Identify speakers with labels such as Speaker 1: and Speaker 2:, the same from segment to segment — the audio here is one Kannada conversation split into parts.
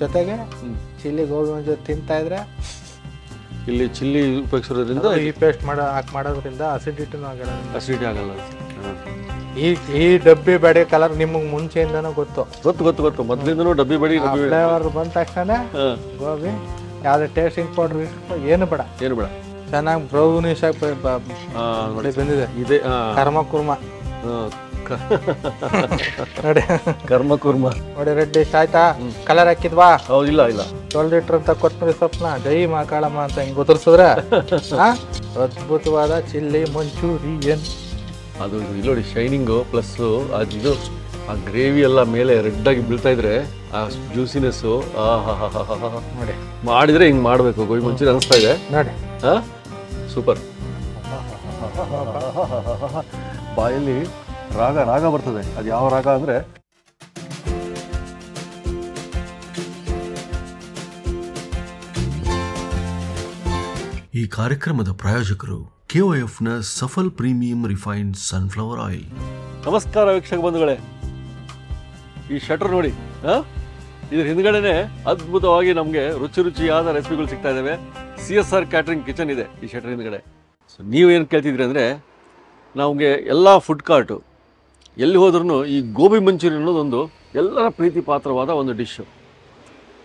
Speaker 1: ಜೊತೆಗೆ ಚಿಲ್ಲಿ ಗೋಬಿ ಮಂಚೂರಿ ತಿಂತಾ ಇದ್ರೆ
Speaker 2: ಇಲ್ಲಿ ಚಿಲ್ಲಿ ಉಪಯೋಗಿಸೋದ್ರಿಂದ
Speaker 1: ಈ ಪೇಸ್ಟ್ ಮಾಡೋ ಹಾಕಿ ಮಾಡೋದ್ರಿಂದ ಅಸಿಡಿಟಿನೂ ಆಗಲ್ಲ.
Speaker 2: ಅಸಿಡಿಟಿ ಆಗಲ್ಲ.
Speaker 1: ಈ ಈ ಡಬ್ಬಿ ಬೇಡ ಕಲರ್ ನಿಮಗೆ ಮುಂಚೆಯಿಂದನೂ ಗೊತ್ತು.
Speaker 2: ಗೊತ್ತು ಗೊತ್ತು ಗೊತ್ತು. ಮೊದಲಿಂದನೂ ಡಬ್ಬಿ ಬಡಿ
Speaker 1: ಫ್ಲೇವರ್ ಬಂದ ತಕ್ಷಣ ಗೋಬಿ ಯಾವುದೇ ಟೇಸ್ಟಿಂಗ್ ಪೌಡ್ರ್ ಏನು ಬೇಡ.
Speaker 2: ಏನು ಬೇಡ.
Speaker 1: ಚೆನ್ನಾಗಿ ಬ್ರೌನಿಶ್ ಆಗಿ ಬಂದಿದೆ.
Speaker 2: ಇದೆ
Speaker 1: ಕರ್ಮ ಕುರ್ಮ. ನೋಡಿ
Speaker 2: ಕರ್ಮ ಕುರ್ಮ
Speaker 1: ನೋಡಿ ರೆಡ್ ಇಷ್ಟ ಆಯ್ತಾ ಕಲರ್ ಹಾಕಿದ್ವಾ
Speaker 2: ಇಲ್ಲ
Speaker 1: ತೊಳೆದಿಟ್ರು ಅಂತ ಕೊತ್ತಂಬರಿ ಸೊಪ್ಪನ್ನ ಜೈ ಮಾಕಾಳಮ್ಮ ಅಂತ ಹಿಂಗೆ ಗೊತ್ತಿರ್ಸಿದ್ರೆ ಅದ್ಭುತವಾದ ಚಿಲ್ಲಿ ಮಂಚೂರಿಯನ್
Speaker 2: ಅದು ಇಲ್ಲೋಡಿ ಇಲ್ಲಿ ನೋಡಿ ಶೈನಿಂಗು ಪ್ಲಸ್ ಅದು ಆ ಗ್ರೇವಿ ಎಲ್ಲ ಮೇಲೆ ರೆಡ್ ಆಗಿ ಬೀಳ್ತಾ ಇದ್ರೆ ಆ ಜ್ಯೂಸಿನೆಸ್ಸು
Speaker 1: ನೋಡಿ
Speaker 2: ಮಾಡಿದ್ರೆ ಹಿಂಗೆ ಮಾಡಬೇಕು ಗೋಬಿ ಮಂಚೂರಿ ಅನಿಸ್ತಾ ಇದೆ
Speaker 1: ನೋಡಿ
Speaker 2: ಹಾ ಸೂಪರ್ ಬಾಯಲ್ಲಿ ರಾಗ ರಾಗ ಬರ್ತದೆ. ಅದು ಯಾವ ರಾಗ ಅಂದ್ರೆ
Speaker 3: ಈ ಕಾರ್ಯಕ್ರಮದ ಪ್ರಾಯೋಜಕರು ಕೆಒಎಫ್ನ Safal premium refined sunflower oil.
Speaker 2: ನಮಸ್ಕಾರ ವೀಕ್ಷಕ ಬಂಧುಗಳೇ. ಈ ಶಟರ್ ನೋಡಿ ಇದರ ಹಿಂದ್ಗಡೆನೆ ಅದ್ಭುತವಾಗಿ ನಮಗೆ ರುಚಿ ರುಚಿಯಾದ ರೆಸಿಪಿಗಳು ಸಿಗ್ತಾ ಇದಾವೆ. C S R catering kitchen ಇದೆ ಈ ಶಟರ್ ಹಿಂದ್ಗಡೆ. ಸೊ ಏನು ಕೇಳ್ತಿದ್ರಿ ಅಂದರೆ ನಮಗೆ ಎಲ್ಲ ಫುಡ್ ಕಾರ್ಟು ಎಲ್ಲಿ ಹೋದ್ರೂ ಈ ಗೋಬಿ ಮಂಚೂರಿ ಅನ್ನೋದೊಂದು ಎಲ್ಲರ ಪ್ರೀತಿ ಪಾತ್ರವಾದ ಒಂದು ಡಿಶ್ಶು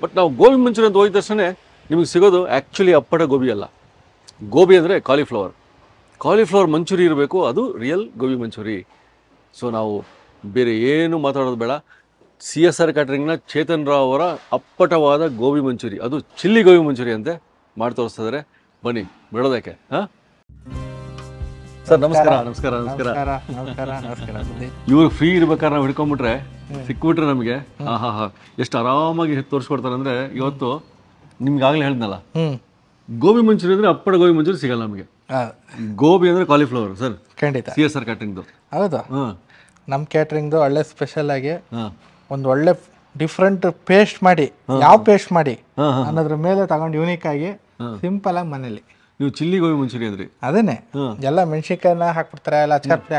Speaker 2: ಬಟ್ ನಾವು ಗೋಬಿ ಮಂಚೂರಿ ಅಂತ ಹೋಗಿದ ತಕ್ಷಣ ನಿಮಗೆ ಸಿಗೋದು ಆ್ಯಕ್ಚುಲಿ ಅಪ್ಪಟ ಗೋಬಿ ಅಲ್ಲ. ಗೋಬಿ ಅಂದರೆ ಕಾಲಿಫ್ಲವರ್ ಕಾಲಿಫ್ಲವರ್ ಮಂಚೂರಿ ಇರಬೇಕು, ಅದು ರಿಯಲ್ ಗೋಬಿ ಮಂಚೂರಿ. ಸೊ ನಾವು ಬೇರೆ ಏನು ಮಾತಾಡೋದು ಬೇಡ. ಸಿ ಎಸ್ ಆರ್ ಕ್ಯಾಟ್ರಿಂಗ್ನ ಚೇತನ್ ರಾವ್ ಅವರ ಅಪ್ಪಟವಾದ ಗೋಬಿ ಮಂಚೂರಿ, ಅದು ಚಿಲ್ಲಿ ಗೋಬಿ ಮಂಚೂರಿ ಅಂತೆ ಮಾಡಿ ತೋರಿಸ್ತಿದ್ದಾರೆ ಬನ್ನಿ ಬಿಡೋದಕ್ಕೆ ಹಾಂ? ಸರ್ ನಮಸ್ಕಾರ ನಮಸ್ಕಾರ. ನಮಸ್ಕಾರ
Speaker 1: ನಮಸ್ಕಾರ.
Speaker 2: ಇವ್ರು ಫ್ರೀ ಇರ್ಬೇಕಾದ್ರೆ ನಾವು ಹಿಡ್ಕೊಂಡ್ಬಿಟ್ರೆ ಸಿಕ್ಬಿಟ್ರೆ ನಮಗೆ. ಹಾ ಹಾ ಹಾ ಎಷ್ಟು ಆರಾಮಾಗಿ ತೋರಿಸ್ಕೊಡ್ತಾರೆ ಅಂದ್ರೆ ಇವತ್ತು ನಿಮ್ಗೆ ಆಗಲೇ ಹೇಳ್ದಲ್ಲ ಗೋಬಿ ಮಂಚೂರಿ ಅಂದ್ರೆ ಅಪ್ಪಡ ಗೋಬಿ ಮಂಚೂರಿ ಸಿಗಲ್ಲ ನಮಗೆ. ಗೋಬಿ ಅಂದ್ರೆ ಕಾಲಿಫ್ಲವರ್ ಸರ್.
Speaker 1: ಖಂಡಿತ.
Speaker 2: ಸಿ ಎಸ್ ಆರ್ ಕ್ಯಾಟ್ರಿಂಗ್ದು
Speaker 1: ಹೌದು ನಮ್ಮ ಕ್ಯಾಟ್ರಿಂಗ್ದು ಒಳ್ಳೆ ಸ್ಪೆಷಲ್ ಆಗಿ ಒಂದು ಒಳ್ಳೆ ಡಿಫ್ರೆಂಟ್ ಪೇಸ್ಟ್ ಮಾಡಿ ಯಾವ ಪೇಸ್ಟ್ ಮಾಡಿ ಅನ್ನೋದ್ರ ಮೇಲೆ ತಗೊಂಡು ಯೂನಿಕ್ ಆಗಿ ಸಿಂಪಲ್ ಆಗಿ ಮನೇಲಿ.
Speaker 2: ನೀವು ಚಿಲ್ಲಿ ಗೋಬಿ ಮಂಚೂರಿ ಅಂದ್ರಿ?
Speaker 1: ಅದನ್ನೇ. ಎಲ್ಲ ಮೆಣಸಿನ್ಕಾಯನ್ನ ಹಾಕ್ಬಿಡ್ತಾರೆ ಎಲ್ಲ ಅಚ್ಚಾರ್ ಪುಡಿ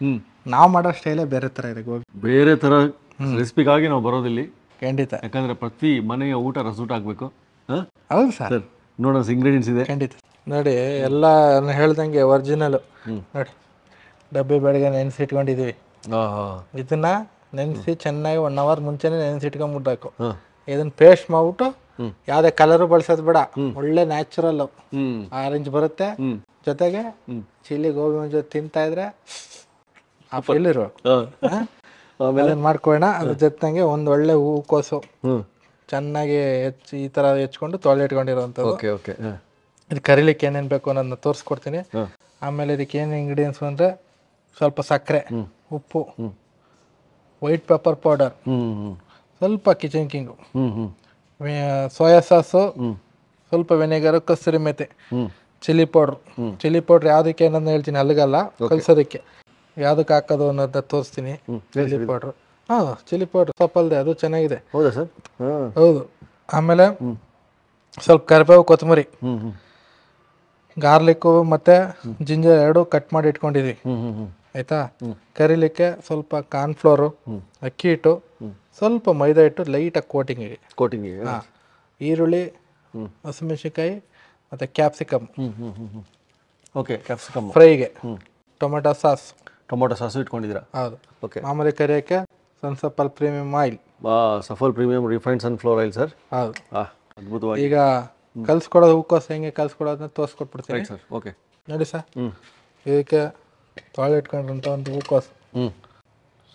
Speaker 2: ಹ್ಞೂ
Speaker 1: ನಾವು ಮಾಡೋ ಸ್ಟೈಲೇ ಬೇರೆ ಥರ ಇದೆ ಗೋಬಿ.
Speaker 2: ಬೇರೆ ಥರ ರೆಸಿಪಿಗಾಗಿ ನಾವು ಬರೋದಿಲ್ಲಿ.
Speaker 1: ಖಂಡಿತ.
Speaker 2: ಯಾಕಂದರೆ ಪ್ರತಿ ಮನೆಯ ಊಟ ರಸೂಟ್ ಆಗಬೇಕು. ಹಾಂ?
Speaker 1: ಹೌದು ಸರ್.
Speaker 2: ನೋಡೋ ಇಂಗ್ರೀಡಿಯೆಂಟ್ಸ್ ಇದೆ.
Speaker 1: ಖಂಡಿತ. ನೋಡಿ ಎಲ್ಲ ಹೇಳ್ದಂಗೆ ಒರಿಜಿನಲು ನೋಡಿ ಡಬ್ಬಿ ಬೆಳಗ್ಗೆ ನೆನೆಸಿ ಇಟ್ಕೊಂಡಿದ್ದೀವಿ
Speaker 2: ಹಾಂ ಹಾಂ
Speaker 1: ಇದನ್ನ ನೆನೆಸಿ ಚೆನ್ನಾಗಿ ಒನ್ ಅವರ್ ಮುಂಚೆನೇ ನೆನೆಸಿ ಇಟ್ಕೊಂಡ್ಬಿಡ್ಬೇಕು
Speaker 2: ಹಾಂ.
Speaker 1: ಇದನ್ನ ಪೇಸ್ಟ್ ಮಾಡ್ಬಿಟ್ಟು ಯಾವ್ದೇ ಕಲರ್ ಬಳಸೋದ್ ಬೇಡ. ಒಳ್ಳೆ ನ್ಯಾಚುರಲ್ ಆರೆಂಜ್ ಬರುತ್ತೆ. ಜೊತೆಗೆ ಚಿಲ್ಲಿ ಗೋಬಿ ಮಂಚೂರಿ ತಿಂತಾ ಇದ್ರೆ ಆ ಮಾಡ್ಕೊಳ್ಳೋಣ. ಅದ್ರ ಜೊತೆಗೆ ಒಂದು ಒಳ್ಳೆ ಹೂಕೋಸು. ಚೆನ್ನಾಗಿ ಹೆಚ್ಚು ಈ ತರ ಹೆಚ್ಕೊಂಡು ತೊಳೆ ಇಟ್ಕೊಂಡಿರೋವಂಥದ್ದು.
Speaker 2: Okay okay.
Speaker 1: ಇದು ಕರಿಲಿಕ್ಕೆ ಏನೇನು ಬೇಕು ಅನ್ನೋದನ್ನ ತೋರಿಸ್ಕೊಡ್ತೀನಿ. ಆಮೇಲೆ ಇದಕ್ಕೆ ಏನು ಇಂಗ್ರೀಡಿಯೆಂಟ್ಸ್ ಅಂದರೆ ಸ್ವಲ್ಪ ಸಕ್ಕರೆ ಉಪ್ಪು ವೈಟ್ ಪೆಪ್ಪರ್ ಪೌಡರ್ ಸ್ವಲ್ಪ ಕಿಚನ್ ಕಿಂಗು ಸೋಯಾ ಸಾಸು ಸ್ವಲ್ಪ ವಿನೆಗರ್ ಕಸ್ತೂರಿ
Speaker 2: ಮೆತೆ
Speaker 1: ಚಿಲ್ಲಿ ಪೌಡ್ರು ಚಿಲ್ಲಿ ಪೌಡ್ರ್ ಯಾವುದಕ್ಕೆ ಏನನ್ನ ಹೇಳ್ತೀನಿ ಅಲ್ಲಿಗಲ್ಲ ಕಲ್ಸೋದಕ್ಕೆ. ಯಾವುದಕ್ಕೆ ಹಾಕೋದು ಅನ್ನೋದನ್ನ ತೋರಿಸ್ತೀನಿ. ಚಿಲ್ಲಿ ಪೌಡ್ರ್ ಹಾ ಚಿಲ್ಲಿ ಪೌಡ್ರ್ ಸೊಪ್ಪಲ್ದೆ ಅದು ಚೆನ್ನಾಗಿದೆ.
Speaker 2: ಹೌದಾ ಸರ್?
Speaker 1: ಹೌದು. ಆಮೇಲೆ ಸ್ವಲ್ಪ ಕರಿಬೇವು ಕೊತ್ತಂಬರಿ. ಗಾರ್ಲಿಕ್ಕು ಮತ್ತು ಜಿಂಜರ್ ಎರಡು ಕಟ್ ಮಾಡಿ ಇಟ್ಕೊಂಡಿದ್ವಿ. ಆಯಿತಾ? ಕರಿಲಿಕ್ಕೆ ಸ್ವಲ್ಪ ಕಾರ್ನ್ ಕಾರ್ನ್ಫ್ಲೋರು ಅಕ್ಕಿ ಹಿಟ್ಟು ಸ್ವಲ್ಪ ಮೈದಾ ಹಿಟ್ಟು ಲೈಟಾಗಿ ಕೋಟಿಂಗಿಗೆ
Speaker 2: ಕೋಟಿಂಗಿಗೆ
Speaker 1: ಹಾಂ. ಈರುಳ್ಳಿ ಹಸಿಮೆಣಸಿನ್ಕಾಯಿ ಮತ್ತು ಕ್ಯಾಪ್ಸಿಕಮ್
Speaker 2: ಹ್ಞೂ ಹ್ಞೂ ಹ್ಞೂ ಹ್ಞೂ ಓಕೆ ಕ್ಯಾಪ್ಸಿಕಮ್
Speaker 1: ಫ್ರೈಗೆ ಟೊಮೆಟೊ ಸಾಸ್.
Speaker 2: ಟೊಮೊಟೊ ಸಾಸು ಇಟ್ಕೊಂಡಿದ್ದೀರಾ?
Speaker 1: ಹೌದು.
Speaker 2: ಓಕೆ
Speaker 1: ಮಾಮೂಲಿ ಕರಿಯೋಕ್ಕೆ ಸನ್ಸಪ್ಪಲ್ premium oil
Speaker 2: Safal premium refined sunflower oil sir
Speaker 1: ಹೌದು.
Speaker 2: ಹಾಂ ಅದ್ಭುತವಾಗಿ.
Speaker 1: ಈಗ ಕಲ್ಸ್ಕೊಡೋದು ಹೂಕೋಸು ಹೆಂಗೆ ಕಲ್ಸ್ಕೊಡೋದನ್ನ ತೋರಿಸ್ಕೊಟ್ಬಿಡ್ತೀನಿ.
Speaker 2: ಸರ್ ಓಕೆ
Speaker 1: ನೋಡಿ ಸರ್.
Speaker 2: ಹ್ಞೂ
Speaker 1: ಇದಕ್ಕೆ ತೊಳೆ ಇಟ್ಕೊಂಡಿರೋಂಥ ಒಂದು ಹೂಕೋಸು
Speaker 2: ಹ್ಞೂ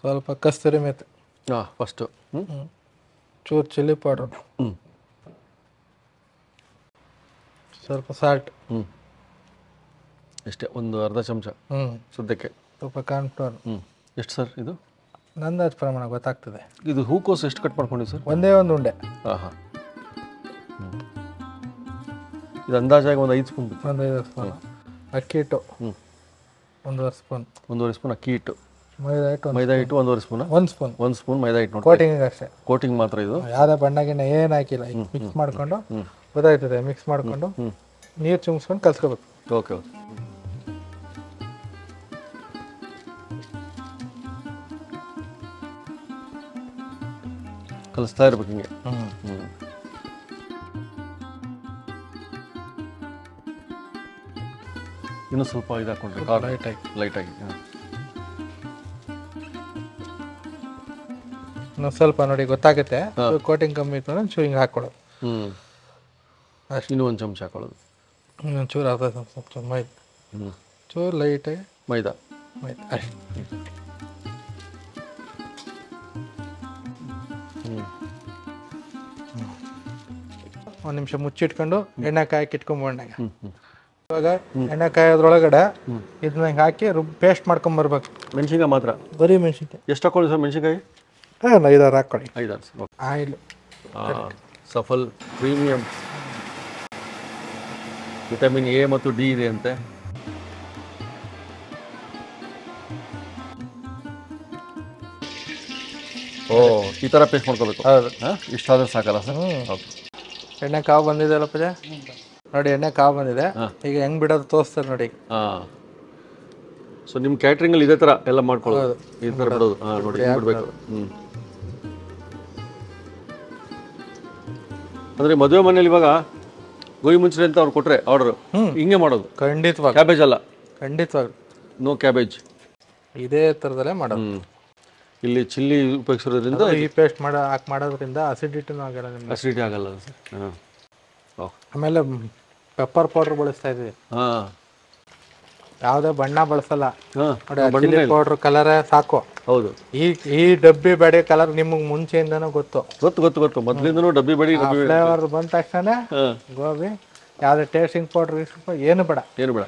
Speaker 1: ಸ್ವಲ್ಪ ಕಸ್ತೂರಿ ಮೆಥೆ
Speaker 2: ಹಾಂ ಫಸ್ಟು ಹ್ಞೂ
Speaker 1: ಚೂರು ಚಿಲ್ಲಿ ಪೌಡ್ರ್.
Speaker 2: ಹ್ಞೂ
Speaker 1: ಸ್ವಲ್ಪ ಸಾಲ್ಟ್
Speaker 2: ಹ್ಞೂ ಎಷ್ಟೇ ಒಂದು ಅರ್ಧ ಚಮಚ
Speaker 1: ಹ್ಞೂ
Speaker 2: ಸದ್ಯಕ್ಕೆ.
Speaker 1: ಸ್ವಲ್ಪ ಕಾರ್ನ್ಫ್ಲವರ್
Speaker 2: ಹ್ಞೂ ಎಷ್ಟು ಸರ್ ಇದು?
Speaker 1: ನಂದಾಜ್ ಪ್ರಮಾಣ ಗೊತ್ತಾಗ್ತದೆ.
Speaker 2: ಇದು ಹೂಕೋಸು ಎಷ್ಟು ಕಟ್ ಮಾಡ್ಕೊಂಡಿವಿ ಸರ್?
Speaker 1: ಒಂದೇ ಒಂದು ಉಂಡೆ.
Speaker 2: ಹಾಂ ಹಾಂ ಇದು ಅಂದಾಜಾಗಿ ಒಂದು ಐದು ಸ್ಪೂನ್
Speaker 1: ಒಂದು ಐದು ಸ್ಪೂನ್. ಅಕ್ಕಿ ಹಿಟ್ಟು.
Speaker 2: ಹ್ಞೂ
Speaker 1: ಒಂದೂವರೆ ಸ್ಪೂನ್.
Speaker 2: ಒಂದೂವರೆ ಸ್ಪೂನ್ ಅಕ್ಕಿ ಹಿಟ್ಟು.
Speaker 1: ಮೈದಾ ಹಿಟ್ಟು
Speaker 2: ಮೈದಾ ಹಿಟ್ಟು ಒಂದೂವರೆ ಸ್ಪೂನ್?
Speaker 1: ಒಂದು ಸ್ಪೂನ್.
Speaker 2: ಒಂದು ಸ್ಪೂನ್ ಮೈದಾ ಹಿಟ್ಟು ನೋಡಿ
Speaker 1: ಕೋಟಿಂಗ್ ಅಷ್ಟೇ.
Speaker 2: ಕೋಟಿಂಗ್ ಮಾತ್ರ ಇದು?
Speaker 1: ಯಾವುದೇ ಬಣ್ಣ ಗಿಣ್ಣ ಏನು ಹಾಕಿಲ್ಲ. ಮಿಕ್ಸ್ ಮಾಡ್ಕೊಂಡು ಗೊತ್ತಾಯ್ತದೆ ಮಿಕ್ಸ್ ಮಾಡ್ಕೊಂಡು ನೀರು ಚುಮ್ಸ್ಕೊಂಡು ಕಲ್ಸ್ಕೋಬೇಕು.
Speaker 2: ಓಕೆ ಓಕೆ ಕಲಿಸ್ತಾ ಇರ್ಬೇಕು ಹಿಂಗೆ. ಇನ್ನೂ ಸ್ವಲ್ಪ ಇದು ಹಾಕೊಂಡ್ರೆ
Speaker 1: ಲೈಟಾಗಿ
Speaker 2: ಲೈಟಾಗಿ ಹಾಂ.
Speaker 1: ಸ್ವಲ್ಪ ನೋಡಿ ಗೊತ್ತಾಗುತ್ತೆ. ಕೋಟಿಂಗ್ ಕಮ್ಮಿ ಇತ್ತು ಅಂದ್ರೆ ಚೂರು ಹಿಂಗೆ ಹಾಕ್ಕೊಡೋದು.
Speaker 2: ಹ್ಞೂ
Speaker 1: ಅಷ್ಟೇ.
Speaker 2: ಇನ್ನೂ ಒಂದು ಚಮಚ ಹಾಕೊಳ್ಳೋದು.
Speaker 1: ಇನ್ನೊಂದು ಚೂರು ಅರ್ಧ ಚಮಚ ಮೈದಾ. ಚೂರು ಲೈಟಾಗಿ
Speaker 2: ಮೈದಾ.
Speaker 1: ಮೈದಾ. ಅಷ್ಟು. ಒಂದು ನಿಮಿಷ ಮುಚ್ಚಿಟ್ಕೊಂಡು ಎಣ್ಣೆ ಕಾಯಕ್ಕೆ
Speaker 2: ಹ್ಞೂ
Speaker 1: ಇವಾಗ ಎಣ್ಣೆ ಕಾಯೋದ್ರೊಳಗಡೆ ಇದನ್ನ ಹಿಂಗೆ ಹಾಕಿ ರುಬ್ ಪೇಸ್ಟ್ ಮಾಡ್ಕೊಂಬರ್ಬೇಕು
Speaker 2: ಮೆಣಸಿನ್ಕಾಯಿ ಮಾತ್ರ.
Speaker 1: ಬರೀ ಮೆಣಸಿನ್ಕಾಯಿ.
Speaker 2: ಎಷ್ಟು ಹಾಕೊಳ್ಳಿ ಸರ್ ಮೆಣಸಿನ್ಕಾಯಿ?
Speaker 1: ಹಾಂ ಐದಾರು ಹಾಕ್ಕೊಳ್ಳಿ.
Speaker 2: ಐದಾರು sir. Okay
Speaker 1: oil
Speaker 2: Safal premium. Vitamin A ಮತ್ತು ಡಿ ಇದೆ ಅಂತೆ. ಓ ಈ ಥರ ಪೇಸ್ಟ್ ಮಾಡ್ಕೋಬೇಕು.
Speaker 1: ಹೌದು.
Speaker 2: ಹಾಂ ಇಷ್ಟಾದ್ರೆ ಸಾಕಲ್ಲ ಸರ್? ಓಕೆ
Speaker 1: ಎಣ್ಣೆ ಕಾವು ಬಂದಿದೆ ಅಲ್ಲ ಪೂಜೆ? ನೋಡಿ ಎಣ್ಣೆ ಕಾವು ಬಂದಿದೆ. ಈಗ ಹೆಂಗ್ ಬಿಡೋದು ತೋರಿಸ್ತಾರೆ ನೋಡಿ
Speaker 2: ಹಾಂ. ಸೊ ನಿಮ್ಮ ಕ್ಯಾಟ್ರಿಂಗಲ್ಲಿ ಇದೇ ಥರ ಎಲ್ಲ ಮಾಡ್ಕೊಳ್ಳೋದು? ಈ ಥರ ಬಿಡೋದು? ಹಾಂ ನೋಡಿ ಬಿಡಬೇಕು. ಹ್ಞೂ ಅಂದರೆ ಮದುವೆ ಮನೇಲಿ ಇವಾಗ ಗೋಯಿ ಮುಂಚೆ ಅಂತ ಅವ್ರು ಕೊಟ್ರೆ ಆರ್ಡರ್ ಹಿಂಗೆ ಮಾಡೋದು.
Speaker 1: ಖಂಡಿತವಾಗಿ
Speaker 2: ಕ್ಯಾಬೇಜ್ ಅಲ್ಲ.
Speaker 1: ಖಂಡಿತವಾಗಿ
Speaker 2: ನೋ ಕ್ಯಾಬೇಜ್
Speaker 1: ಇದೇ ಥರದಲ್ಲೇ ಮಾಡೋದು.
Speaker 2: ಇಲ್ಲಿ ಚಿಲ್ಲಿ ಉಪಯೋಗಿಸೋದ್ರಿಂದ
Speaker 1: ಈ ಪೇಸ್ಟ್ ಮಾಡೋ ಹಾಕಿ ಮಾಡೋದ್ರಿಂದ ಅಸಿಡಿಟಿನೂ ಆಗಲ್ಲ ನಿಮ್ಗೆ.
Speaker 2: ಅಸಿಡಿಟಿ ಆಗಲ್ಲ ಸರ್ ಹಾಂ. ಓಹ್.
Speaker 1: ಆಮೇಲೆ ಪೆಪ್ಪರ್ ಪೌಡರ್ ಬಳಸ್ತಾ ಇದ್ದೀವಿ.
Speaker 2: ಹಾಂ.
Speaker 1: ಯಾವುದೇ ಬಣ್ಣ ಬಳಸಲ್ಲ.
Speaker 2: ಪೌಡರ್
Speaker 1: ನೋಡಿ ಪೌಡ್ರ್ ಕಲರ್ ಸಾಕು.
Speaker 2: ಹೌದು.
Speaker 1: ಈ ಈ ಡಬ್ಬಿ ಬೇಡ ಕಲರ್ ನಿಮಗೆ ಮುಂಚೆಯಿಂದನೂ ಗೊತ್ತು.
Speaker 2: ಗೊತ್ತು ಗೊತ್ತು ಗೊತ್ತು. ಮೊದಲಿಂದನೂ ಡಬ್ಬಿ ಬಡಿ
Speaker 1: ಫ್ಲೇವರ್ ಬಂದ ತಕ್ಷಣ ಗೋಬಿ ಯಾವುದೇ ಟೇಸ್ಟಿಂಗ್ ಪೌಡರ್ ಏನು ಬೇಡ.
Speaker 2: ಏನು ಬೇಡ.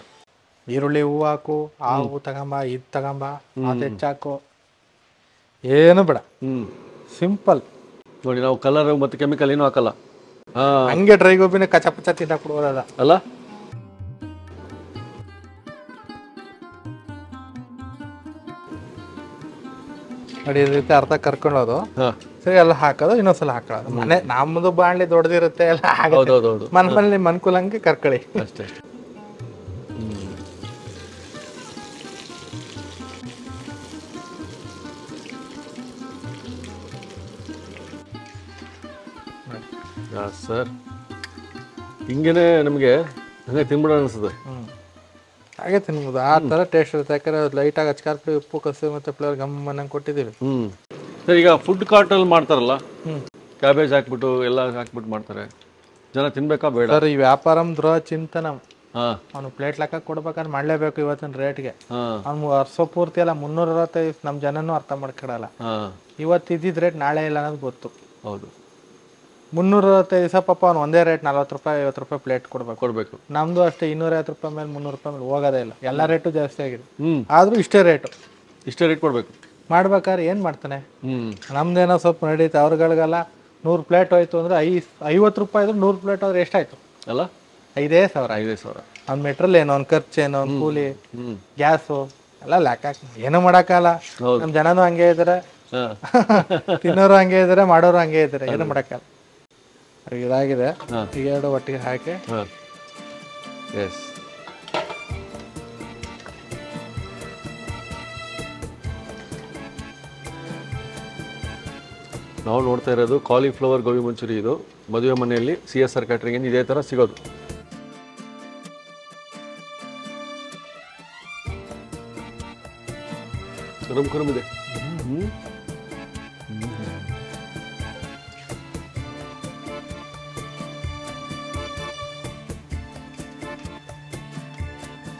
Speaker 1: ಈರುಳ್ಳಿ ಹೂ ಹಾಕು ಆ ಹೂ ತಗೊಂಬ ಇದು ತಗೊಂಬ ಅದು ಹೆಚ್ಚಾಕು ಏನು ಬೇಡ. ಸಿಂಪಲ್
Speaker 2: ನೋಡಿ ನಾವು ಕಲರ್ ಮತ್ತು ಕೆಮಿಕಲ್ ಏನು ಹಾಕಲ್ಲ.
Speaker 1: ಹಂಗೆ ಡ್ರೈ ಗೋಬಿನ ಕಚ್ಚಾ ಪಚ್ಚಾ ತಿನ್ನಕ್ ಬಿಡ್ಬೋದಲ್ಲ
Speaker 2: ಅಲ್ಲ?
Speaker 1: ನೋಡಿ ಈ ರೀತಿ ಅರ್ಧ ಕರ್ಕೊಳ್ಳೋದು ಸರಿ ಎಲ್ಲ ಹಾಕೋದು ಇನ್ನೊಂದ್ಸಲ ಹಾಕೊಳ್ಳೋದು. ಮನೆ ನಮ್ಮದು ಬಾಣ್ಲಿ ದೊಡ್ಡದಿರುತ್ತೆ ಎಲ್ಲ ಆಗುತ್ತೆ
Speaker 2: ಹೌದು ಹೌದು ಹೌದು
Speaker 1: ಮನೆ ಮನೇಲಿ ನಿಮ್ಮ ಅನುಕೂಲಂಗೆ ಕರ್ಕೊಳ್ಳಿ
Speaker 2: ಅಷ್ಟೇ ಸರ್ ಹಿಂಗೇನೆ ನಮಗೆ ಹಂಗೆ ತಿನ್ಬಿಡೋಣ ಅನಿಸ್ತದೆ
Speaker 1: ಹಾಗೆ ತಿನ್ಬೋದು ಆ ಥರ ಟೇಸ್ಟ್ ಇರುತ್ತೆ. ಯಾಕಂದ್ರೆ ಲೈಟಾಗಿ ಅಚ್ಕಾರ ಪುಡಿ ಉಪ್ಪು ಕಸಿ ಮತ್ತು ಫ್ಲೇವರ್ ಗಮ್ಮನ ಕೊಟ್ಟಿದ್ದೀವಿ.
Speaker 2: ಸರ್ ಈಗ ಫುಡ್ ಕಾರ್ಟಲ್ಲಿ ಮಾಡ್ತಾರಲ್ಲ?
Speaker 1: ಹ್ಮ್.
Speaker 2: ಕ್ಯಾಬೇಜ್ ಹಾಕ್ಬಿಟ್ಟು ಎಲ್ಲ ಹಾಕ್ಬಿಟ್ಟು ಮಾಡ್ತಾರೆ. ಜನ ತಿನ್ಬೇಕಾ ಬೇಡ?
Speaker 1: ಸರ್ ಈ ವ್ಯಾಪಾರಂ ದ್ರೋಹ ಚಿಂತನ.
Speaker 2: ಹಾ.
Speaker 1: ಅವ್ನು ಪ್ಲೇಟ್ ಲೆಕ್ಕ ಕೊಡ್ಬೇಕಾದ್ರೆ ಮಾಡಲೇಬೇಕು ಇವತ್ತಿನ ರೇಟ್ಗೆ
Speaker 2: ಹಾಂ.
Speaker 1: ಅವ್ನು ವರ್ಷ ಪೂರ್ತಿ ಎಲ್ಲ ಮುನ್ನೂರ ಅರವತ್ತೈದು ನಮ್ಮ ಜನನೂ ಅರ್ಥ ಮಾಡ್ಕೊಡಲ್ಲ
Speaker 2: ಹಾಂ.
Speaker 1: ಇವತ್ತು ಇದ್ದಿದ್ದ ರೇಟ್ ನಾಳೆ ಇಲ್ಲ ಅನ್ನೋದು ಗೊತ್ತು.
Speaker 2: ಹೌದು.
Speaker 1: ಮುನ್ನೂರ ಅರವತ್ತೈದು ದಿವಸ ಪಾಪ ಅವ್ನು ಒಂದೇ ರೇಟ್ ನಲ್ವತ್ತು ರೂಪಾಯಿ ಐವತ್ತು ರೂಪಾಯಿ ಪ್ಲೇಟ್ ಕೊಡ್ಬೇಕು.
Speaker 2: ಕೊಡಬೇಕು.
Speaker 1: ನಮ್ದು ಅಷ್ಟೇ ಇನ್ನೂರೈವತ್ತು ರೂಪಾಯಿ ಮೇಲೆ ಮುನ್ನೂರು ರೂಪಾಯಿ ಮೇಲೆ ಹೋಗೋದೇ ಇಲ್ಲ. ಎಲ್ಲ ರೇಟು ಜಾಸ್ತಿ ಆಗಿದೆ. ಆದ್ರೂ ಇಷ್ಟೇ ರೇಟು
Speaker 2: ಇಷ್ಟೇ ರೇಟ್ ಕೊಡಬೇಕು.
Speaker 1: ಮಾಡ್ಬೇಕಾದ್ರೆ ಏನು ಮಾಡ್ತಾನೆ? ನಮ್ದೇನೋ ಸ್ವಲ್ಪ ನಡೀತಾ ಅವ್ರಗಳಿಗೆಲ್ಲ ನೂರು ಪ್ಲೇಟ್ ಹೋಯ್ತು ಅಂದ್ರೆ ಐ ಐವತ್ತು ರೂಪಾಯಿ ಇದ್ರೆ ನೂರು ಪ್ಲೇಟ್ ಆದ್ರೆ ಎಷ್ಟಾಯ್ತು
Speaker 2: ಅಲ್ಲ?
Speaker 1: ಐದೇ ಸಾವಿರ.
Speaker 2: ಐದೇ ಸಾವಿರ.
Speaker 1: ಅವ್ನ ಮೆಟ್ರಲ್ ಏನೋ ಅವ್ನ ಖರ್ಚು ಏನೋ ಅವ್ನ ಕೂಲಿ ಗ್ಯಾಸು ಎಲ್ಲ ಲ್ಯಾಕ್ ಏನೂ ಮಾಡೋಕ್ಕಲ್ಲ. ನಮ್ಮ ಜನನೂ ಹಂಗೆ ಇದ್ದಾರೆ ತಿನ್ನೋರು ಹಂಗೆ ಇದ್ದಾರೆ ಮಾಡೋರು ಹಂಗೆ ಇದ್ದಾರೆ ಏನು ಮಾಡೋಕ್ಕಲ್ಲ ಇದಾಗಿದೆ.
Speaker 2: ಹಾ.
Speaker 1: ಈಗ ಎರಡು ಒಟ್ಟಿಗೆ ಹಾಕಿ.
Speaker 2: ಹಾಂ. ಎಸ್ ನಾವು ನೋಡ್ತಾ ಇರೋದು ಕಾಲಿಫ್ಲವರ್ ಗೋಬಿ ಮಂಚೂರಿ ಇದು. ಮದುವೆ ಮನೆಯಲ್ಲಿ ಸಿ ಎಸ್ ಆರ್ ಕ್ಯಾಟ್ರಿಂಗ್ ಇದೇ ಥರ ಸಿಗೋದು. ಕರುಮ್ ಕರುಮ್ ಇದೆ.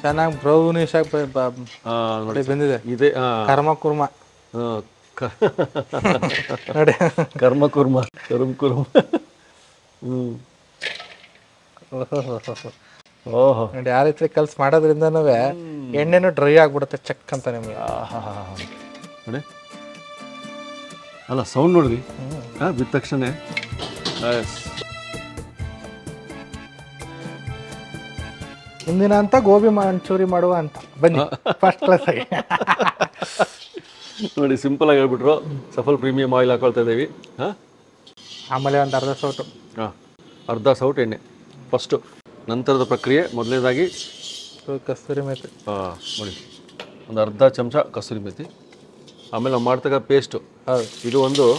Speaker 1: ಚೆನ್ನಾಗಿ ಬ್ರೌನಿಶ್ ಆಗಿ ಬ- ಬ-
Speaker 2: ನೋಡಿ
Speaker 1: ಬಂದಿದೆ.
Speaker 2: ಇದೆ ಆ,
Speaker 1: ಕರ್ಮ ಕುರ್ಮ.
Speaker 2: ಆ, ಕ-
Speaker 1: ನೋಡಿ.
Speaker 2: ಕರ್ಮ ಕುರ್ಮ ಕರುಮ್ ಕುರ್ಮ. ಹ್ಮ್. ಓಹೋ.
Speaker 1: ನೋಡಿ ಆ ರೀತಿ ಕಲ್ಸ್ ಮಾಡೋದ್ರಿಂದನೂ ಎಣ್ಣೆನೂ ಡ್ರೈ ಆಗ್ಬಿಡುತ್ತೆ ಚೆಕ್ ಅಂತ ನಿಮಗೆ.
Speaker 2: ಆಹಾಹಾಹಾ. ನೋಡಿ. ಅಲ್ಲ ಸೌಂಡ್ ನೋಡ್ರಿ. ಹಾ ಬಿದ್ದ ತಕ್ಷಣ
Speaker 1: ಮುಂದಿನ ಅಂತ ಗೋಬಿ ಮಂಚೂರಿ ಮಾಡುವ ಅಂತ ಬನ್ನಿ ಫಸ್ಟ್ ಕ್ಲಾಸ್ ಆಗಿ.
Speaker 2: ನೋಡಿ ಸಿಂಪಲ್ ಆಗಿ ಹೇಳ್ಬಿಟ್ರು. ಸಫಲ್ ಪ್ರೀಮಿಯಂ ಆಯಿಲ್ ಹಾಕೊಳ್ತಾ ಇದ್ದೀವಿ. ಹಾಂ?
Speaker 1: ಆಮೇಲೆ ಒಂದು ಅರ್ಧ ಸೌಟು.
Speaker 2: ಹಾಂ. ಅರ್ಧ ಸೌಟ್ ಎಣ್ಣೆ. ಫಸ್ಟು ನಂತರದ ಪ್ರಕ್ರಿಯೆ ಮೊದಲನೇದಾಗಿ
Speaker 1: ಕಸ್ತೂರಿ ಮೇಥಿ
Speaker 2: ಹಾಂ ನೋಡಿ. ಒಂದು ಅರ್ಧ ಚಮಚ ಕಸ್ತೂರಿ ಮೇತಿ. ಆಮೇಲೆ ನಾವು ಮಾಡ್ತಕ್ಕ ಪೇಸ್ಟು
Speaker 1: ಹೌದು.
Speaker 2: ಇದು ಒಂದು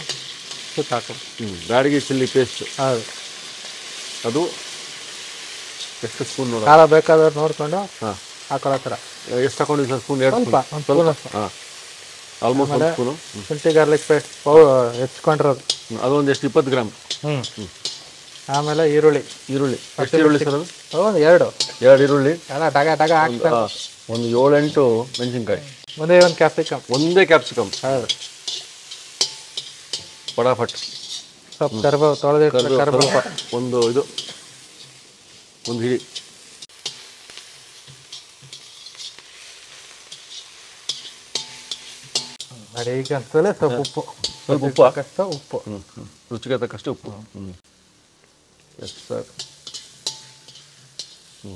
Speaker 1: ಹಾಕು
Speaker 2: ಹ್ಞೂ ಬ್ಯಾಡಗಿ ಚಿಲ್ಲಿ ಪೇಸ್ಟು
Speaker 1: ಹೌದು.
Speaker 2: ಅದು ಎಷ್ಟು ಸ್ಪೂನ್ ನೋಡ.
Speaker 1: ಖಾರ ಬೇಕಾದ್ರೆ ನೋಡ್ಕೊಂಡು
Speaker 2: ಹಾಂ.
Speaker 1: ಹಾಕೊಳ್ಳೋ ಥರ
Speaker 2: ಎಷ್ಟು ಹಾಕೊಂಡಿದ್ದು ಸರ್ ಸ್ಪೂನ್ ಎರಡು
Speaker 1: ಸ್ವಲ್ಪ ಒಂದು ಸ್ಪೂನ್
Speaker 2: ಹಾಂ. ಆಲ್ಮೋಸ್ಟ್ ಒಂದು ಸ್ಪೂನು
Speaker 1: ಶುಂಠಿ ಗಾರ್ಲಿಕ್ ಪೇಸ್ಟ್ ಪೌ ಹೆಚ್ಕೊಂಡಿರೋದು.
Speaker 2: ಅದೊಂದು ಎಷ್ಟು ಇಪ್ಪತ್ತು ಗ್ರಾಮ್?
Speaker 1: ಹ್ಞೂ ಆಮೇಲೆ ಈರುಳ್ಳಿ.
Speaker 2: ಈರುಳ್ಳಿ. ಎಷ್ಟು ಈರುಳ್ಳಿ ಸರ್ ಅದು?
Speaker 1: ಒಂದು ಎರಡು.
Speaker 2: ಎರಡು ಈರುಳ್ಳಿ?
Speaker 1: ಎಲ್ಲ ಡಗ ಡಗ ಹಾಕ್ತಾ
Speaker 2: ಆ, ಒಂದು ಏಳೆಂಟು ಮೆಣಸಿನ್ಕಾಯಿ.
Speaker 1: ಒಂದೇ ಒಂದು ಕ್ಯಾಪ್ಸಿಕಮ್
Speaker 2: ಒಂದೇ ಕ್ಯಾಪ್ಸಿಕಮ್
Speaker 1: ಹೌದು.
Speaker 2: ಪಡಾಫಟ್
Speaker 1: ಸ್ವಲ್ಪ ಕರಿಬೇವು ತೊಳೆದಿಟ್ಟು
Speaker 2: ಕರಿಬೇವು ಒಂದು ಇದು. ಒಂದು ಹಿಡಿ
Speaker 1: ನೋಡಿ ಈಗ ಅನ್ಸಲೆ ಸ್ವಲ್ಪ ಉಪ್ಪು
Speaker 2: ಸ್ವಲ್ಪ ಉಪ್ಪು
Speaker 1: ಕಷ್ಟ ಉಪ್ಪು
Speaker 2: ಹ್ಞೂ ಹ್ಞೂ ರುಚಿಗೆ ತಕ್ಕಷ್ಟು ಉಪ್ಪು ಹ್ಞೂ ಎಸ್ ಸರ್ ಹ್ಞೂ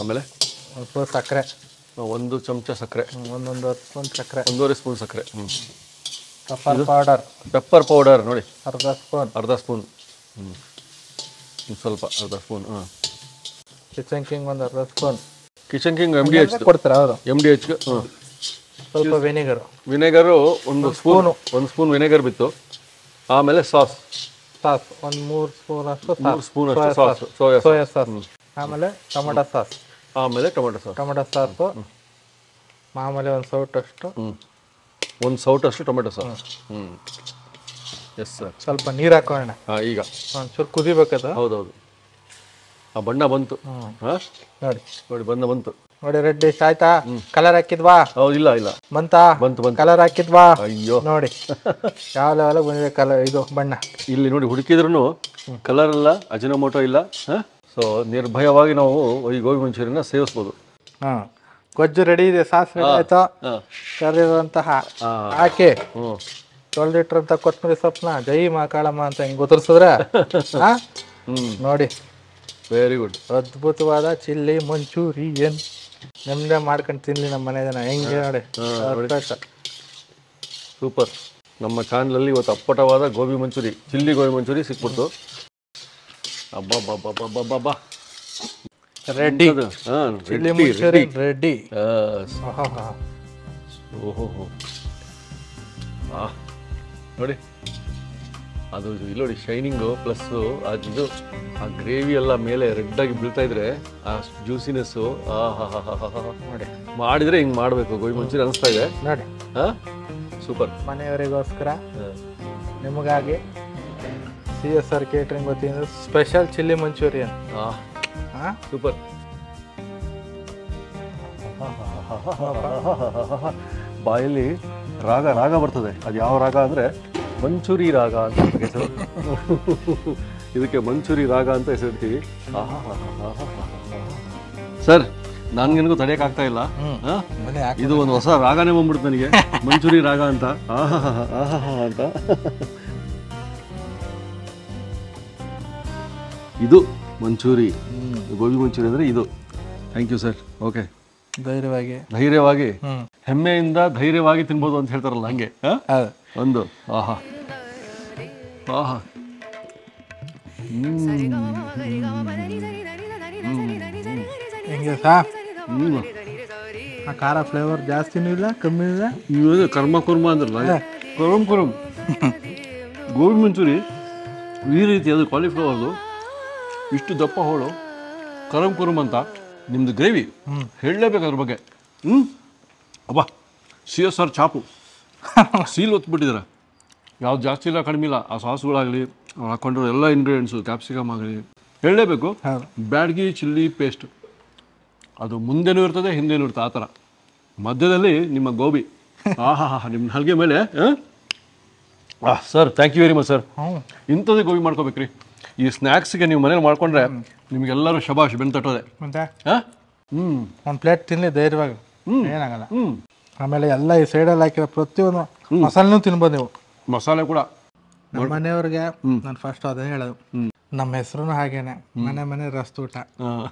Speaker 2: ಆಮೇಲೆ
Speaker 1: ಸ್ವಲ್ಪ ಸಕ್ಕರೆ
Speaker 2: ಒಂದು ಚಮಚ ಸಕ್ಕರೆ
Speaker 1: ಒಂದೊಂದು ಹತ್ತು ಸ್ಪೂನ್ ಸಕ್ಕರೆ
Speaker 2: ಒಂದೂವರೆ ಸ್ಪೂನ್ ಸಕ್ಕರೆ ಹ್ಞೂ
Speaker 1: ಪಪ್ಪರ್ ಪೌಡರ್
Speaker 2: ಪೆಪ್ಪರ್ ಪೌಡರ್ ನೋಡಿ.
Speaker 1: ಅರ್ಧ ಸ್ಪೂನ್
Speaker 2: ಅರ್ಧ ಸ್ಪೂನ್ ಹ್ಞೂ ಇನ್ನು ಸ್ವಲ್ಪ ಅರ್ಧ ಸ್ಪೂನ್ ಹಾಂ.
Speaker 1: ಕಿಚನ್ ಕಿಂಗ್ ಒಂದು ಅರ್ಧ spoon.
Speaker 2: Kitchen king M D H
Speaker 1: ಕೊಡ್ತಾರೆ? ಹೌದು.
Speaker 2: ಎಂ ಡಿ ಎಚ್ಗೆ ಹ್ಞೂ
Speaker 1: ಸ್ವಲ್ಪ ವಿನೆಗರ್
Speaker 2: ವಿನೆಗರು ಒಂದು ಸ್ಪೂನು ಒಂದು ಸ್ಪೂನ್ ವಿನೆಗರ್ ಬಿತ್ತು. ಆಮೇಲೆ ಸಾಸ್.
Speaker 1: ಸಾಸ್ ಒಂದು ಮೂರು ಸ್ಪೂನ್ ಅಷ್ಟು
Speaker 2: ಸ್ಪೂನ್ ಅಷ್ಟು ಸಾಸ್ ಸೋಯಾ
Speaker 1: ಸೋಯಾ ಸಾಸ್. ಆಮೇಲೆ ಟೊಮೆಟೊ ಸಾಸ್.
Speaker 2: ಆಮೇಲೆ ಟೊಮೆಟೊ ಸಾಸ್.
Speaker 1: Tomato sauce. ಮಾಮೂಲಿ ಒಂದು ಸೌಟಷ್ಟು.
Speaker 2: ಹ್ಞೂ ಒಂದು ಸೌಟಷ್ಟು ಟೊಮೆಟೊ ಸಾಸ್. ಹ್ಞೂ ಎಸ್ ಸರ್
Speaker 1: ಸ್ವಲ್ಪ ನೀರು ಹಾಕೋಣ
Speaker 2: ಈಗ.
Speaker 1: ಒಂಚೂರು ಕುದಿಬೇಕದ.
Speaker 2: ಹೌದೌದು. ಆ ಬಣ್ಣ ಬಂತು.
Speaker 1: ನೋಡಿ.
Speaker 2: ನೋಡಿ ಬಣ್ಣ ಬಂತು.
Speaker 1: ನೋಡಿ ರೆಡ್ ಡಿಶ್ ಆಯ್ತಾ? ಕಲರ್ ಹಾಕಿದ್ವಾ?
Speaker 2: ಹೌದು ಇಲ್ಲ ಇಲ್ಲ.
Speaker 1: ಬಂತಾ?
Speaker 2: ಬಂತು ಬಂತು.
Speaker 1: ಕಲರ್ ಹಾಕಿದ್ವಾ?
Speaker 2: ಅಯ್ಯೋ.
Speaker 1: ನೋಡಿ. ಯಾವ ಲೆವೆಲ್ ಬಂದಿದೆ ಕಲರ್ ಇದು ಬಣ್ಣ.
Speaker 2: ಇಲ್ಲಿ ನೋಡಿ ಹುಡುಕಿದ್ರು ಕಲರ್ ಇಲ್ಲ ಅಜಿನೋಮೋಟೋ ಇಲ್ಲ ಸೊ ನಿರ್ಭಯವಾಗಿ ನಾವು ಈ ಗೋಬಿ ಮಂಚೂರಿನ ಸೇವಿಸ್ಬೋದು.
Speaker 1: ಹಾಂ. ಗೊಜ್ಜು ರೆಡಿ ಇದೆ ಸಾಸ್ ರೆಡಿ ಆಯ್ತು?
Speaker 2: ಆಕೆ
Speaker 1: ಕರಿರುವಂತಹ
Speaker 2: ಹಾಂ ಲೀಟರ್
Speaker 1: ಅಂತ ಕೊತ್ತಂಬರಿ ಸೊಪ್ಪನ್ನ ಜೈ ಮಾಕಾಳಮ್ಮ ಅಂತ ಹಿಂಗೆ ಹಾ
Speaker 2: ಹ್ಞೂ
Speaker 1: ನೋಡಿ.
Speaker 2: ವೆರಿ ಗುಡ್
Speaker 1: ಅದ್ಭುತವಾದ ಚಿಲ್ಲಿ ಮಂಚೂರಿ ಏನು ನೆಮ್ಮದಿ ಮಾಡ್ಕೊಂಡು ತಿನ್ಲಿ ನಮ್ಮ ಮನೆ ಜನ. ಹೆಂಗೆ ನೋಡಿ.
Speaker 2: ಸೂಪರ್. ನಮ್ಮ ಚಾನಲಲ್ಲಿ ಇವತ್ತು ಅಪ್ಪಟವಾದ gobi manchurian chilli gobi manchurian ಸಿಕ್ಬಿಡ್ತು. ಅಬ್ಬಾ
Speaker 1: ರೆಡಿ
Speaker 2: ಹಾಂ
Speaker 1: ಚಿಲ್ಲಿ ಮಂಚೂರಿ ರೆಡಿ
Speaker 2: ಓಹೋ ಆ. ನೋಡಿ ಅದು ಇಲ್ಲಿ ನೋಡಿ ಶೈನಿಂಗು ಪ್ಲಸ್ಸು ಅದು ಆ ಗ್ರೇವಿ ಎಲ್ಲ ಮೇಲೆ ರೆಡ್ ಆಗಿ ಬೀಳ್ತಾ ಇದ್ರೆ ಆ ಜ್ಯೂಸಿನೆಸ್ಸು ಆ ಹಾ ಹಾ ಹಾ ಹಾ
Speaker 1: ನೋಡಿ
Speaker 2: ಮಾಡಿದ್ರೆ ಹಿಂಗೆ ಮಾಡಬೇಕು ಗೋಬಿ ಮಂಚೂರಿ ಅನಿಸ್ತಾ ಇದೆ
Speaker 1: ನೋಡಿ
Speaker 2: ಹಾಂ ಸೂಪರ್
Speaker 1: ಮನೆಯವರಿಗೋಸ್ಕರ ನಿಮಗಾಗಿ ಸಿ ಎಸ್ ಆರ್ ಕೇಟ್ರಿಂಗ್ ವತಿಯಿಂದ ಸ್ಪೆಷಲ್ ಚಿಲ್ಲಿ ಮಂಚೂರಿಯನ್ ಹಾಂ
Speaker 2: ಸೂಪರ್ ಬಾಯಲ್ಲಿ ರಾಗ ರಾಗ ಬರ್ತದೆ. ಅದು ಯಾವ ರಾಗ ಅಂದರೆ ಮಂಚೂರಿ ರಾಗ ಅಂತ ಹೆಸರು. ಇದಕ್ಕೆ ಮಂಚೂರಿ ರಾಗ ಅಂತ ಹೆಸರಿಡ್ತೀವಿ. ಸರ್ ನನ್ಗೇನಿಗೂ ತಡೆಯೋಕ್ಕಾಗ್ತಾ ಇಲ್ಲ. ಇದು ಒಂದು ಹೊಸ ರಾಗನೇ ಬಂದ್ಬಿಡ್ತು ನನಗೆ. ಮಂಚೂರಿ ರಾಗ ಅಂತ. ಅಂತ. ಇದು ಮಂಚೂರಿ. ಗೋಬಿ ಮಂಚೂರಿ ಅಂದರೆ ಇದು. ಥ್ಯಾಂಕ್ ಯು ಸರ್ ಓಕೆ
Speaker 1: ಧೈರ್ಯವಾಗಿ.
Speaker 2: ಧೈರ್ಯವಾಗಿ? ಹೆಮ್ಮೆಯಿಂದ ಧೈರ್ಯವಾಗಿ ತಿನ್ಬೋದು ಅಂತ ಹೇಳ್ತಾರಲ್ಲ ಹಂಗೆ ಒಂದು ಆಹಾ. ಆಹಾ.
Speaker 1: ಹೆಂಗೆ ಆ ಖಾರ ಫ್ಲೇವರ್ ಜಾಸ್ತಿನೂ ಇಲ್ಲ ಕಮ್ಮಿ ಇಲ್ಲ.
Speaker 2: ಇವಾಗ ಕರ್ಮ ಕುರ್ಮ ಅಂದ್ರಲ್ಲ ಕುರುಮ್ ಕುರುಮ್. ಗೋಬಿ ಮಂಚೂರಿ ಈ ರೀತಿ ಅದು ಕಾಲಿಫ್ಲವರ್ದು ಇಷ್ಟು ದಪ್ಪ ಹೋಳು ಕರಮ್ ಕುರುಮ್ ಅಂತ. ನಿಮ್ಮದು ಗ್ರೇವಿ. ಹೇಳಲೇಬೇಕು ಅದ್ರ ಬಗ್ಗೆ. ಹ್ಞೂ ಅಬ್ಬ ಸಿ ಎಸ್ ಆರ್ ಚಾಪು. ಸೀಲ್ ಒತ್ಬಿಟ್ಟಿದ್ದಾರೆ. ಯಾವ್ದು ಜಾಸ್ತಿ ಇಲ್ಲ ಕಡಿಮೆ ಇಲ್ಲ. ಆ ಸಾಸ್ಗಳಾಗಲಿ ಹಾಕೊಂಡಿರೋ ಎಲ್ಲ ಇಂಗ್ರೀಡಿಯೆಂಟ್ಸು ಕ್ಯಾಪ್ಸಿಕಮ್ ಆಗಲಿ. ಹೇಳಲೇಬೇಕು? Byadgi chilli paste. ಅದು ಮುಂದೆನೂ ಇರ್ತದೆ ಹಿಂದೆನೂ ಇರ್ತದೆ. ಆ ಥರ. ಮಧ್ಯದಲ್ಲಿ ನಿಮ್ಮ ಗೋಬಿ. ಆಹಾ ಹಾ ನಿಮ್ಮ ಹಲ್ಗೆ ಮೇಲೆ sir thank you very much sir ಇಂಥದ್ದೇ ಗೋಬಿ ಮಾಡ್ಕೋಬೇಕ್ರಿ. ಈ ಸ್ನ್ಯಾಕ್ಸ್ಗೆ ನೀವು ಮನೇಲಿ ಮಾಡ್ಕೊಂಡ್ರೆ ನಿಮಗೆಲ್ಲರೂ ಶಬಾಷ್ ಬೆನ್ ತಟ್ಟೋದೆ.
Speaker 1: ಮತ್ತೆ?
Speaker 2: ಒಂದ್ ಹ್ಞೂ
Speaker 1: ಒಂದು ಪ್ಲೇಟ್ ತಿನ್ಲಿ ಧೈರ್ಯವಾಗಿ. ಏನಾಗಲ್ಲ.
Speaker 2: ಹ್ಞೂ
Speaker 1: ಆಮೇಲೆ ಎಲ್ಲ ಈ ಸೈಡಲ್ಲಿ ಹಾಕಿರೋ ಪ್ರತಿಯೊಂದು ಮಸಾಲೆನೂ ತಿನ್ಬೋದು ನೀವು.
Speaker 2: ಮಸಾಲೆ ಕೂಡ.
Speaker 1: ನಮ್ಮ ಮನೆಯವ್ರಿಗೆ ನಾನು ಫಸ್ಟ್ ಅದೇ ಹೇಳೋದು. ನಮ್ಮ ಹೆಸರು ಹಾಗೇನೆ. ಮನೆ ಮನೆ ರಸ್ತೂಟ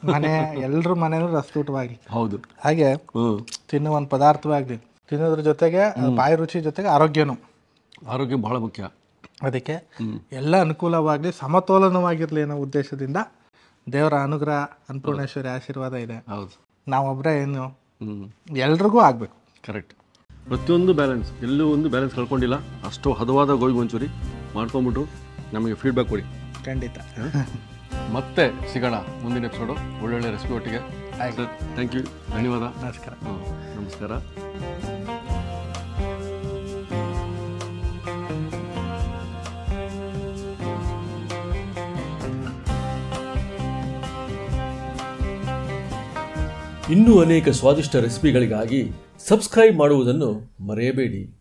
Speaker 1: ಮನೆ ಎಲ್ಲರೂ ಮನೇಲೂ ರಸ್ತೂಟವಾಗಿ
Speaker 2: ಹೌದು.
Speaker 1: ಹಾಗೆ ತಿನ್ನುವ ಒಂದು ಪದಾರ್ಥವಾಗಲಿ. ತಿನ್ನೋದ್ರ ಜೊತೆಗೆ ಬಾಯಿ ರುಚಿ ಜೊತೆಗೆ ಆರೋಗ್ಯನೂ.
Speaker 2: ಆರೋಗ್ಯ ಬಹಳ ಮುಖ್ಯ.
Speaker 1: ಅದಕ್ಕೆ ಎಲ್ಲ ಅನುಕೂಲವಾಗಲಿ ಸಮತೋಲನವಾಗಿರಲಿ ಅನ್ನೋ ಉದ್ದೇಶದಿಂದ ದೇವರ ಅನುಗ್ರಹ ಅನ್ನಪೂರ್ಣೇಶ್ವರಿ ಆಶೀರ್ವಾದ ಇದೆ.
Speaker 2: ಹೌದು.
Speaker 1: ನಾವೊಬ್ಬರೇ ಏನು? ಎಲ್ರಿಗೂ ಆಗಬೇಕು.
Speaker 2: ಕರೆಕ್ಟ್ ಪ್ರತಿಯೊಂದು ಬ್ಯಾಲೆನ್ಸ್ ಎಲ್ಲೂ ಒಂದು ಬ್ಯಾಲೆನ್ಸ್ ಕಳ್ಕೊಂಡಿಲ್ಲ. ಅಷ್ಟು ಹದವಾದ ಗೋಯ್ ಒಂಚೂರಿ ಮಾಡ್ಕೊಂಬಿಟ್ಟು ನಮಗೆ ಫೀಡ್ಬ್ಯಾಕ್ ಕೊಡಿ.
Speaker 1: ಖಂಡಿತ.
Speaker 2: ಮತ್ತೆ ಸಿಗೋಣ ಮುಂದಿನ ಎಪಿಸೋಡು ಒಳ್ಳೊಳ್ಳೆ ರೆಸಿಪಿ ಒಟ್ಟಿಗೆ.
Speaker 1: ಆಯ್ತು.
Speaker 2: ಥ್ಯಾಂಕ್ ಯು ಧನ್ಯವಾದ.
Speaker 1: ನಮಸ್ಕಾರ.
Speaker 2: ನಮಸ್ಕಾರ.
Speaker 3: ಇನ್ನೂ ಅನೇಕ ಸ್ವಾದಿಷ್ಟ ರೆಸಿಪಿಗಳಿಗಾಗಿ ಸಬ್ಸ್ಕ್ರೈಬ್ ಮಾಡುವುದನ್ನು ಮರೆಯಬೇಡಿ.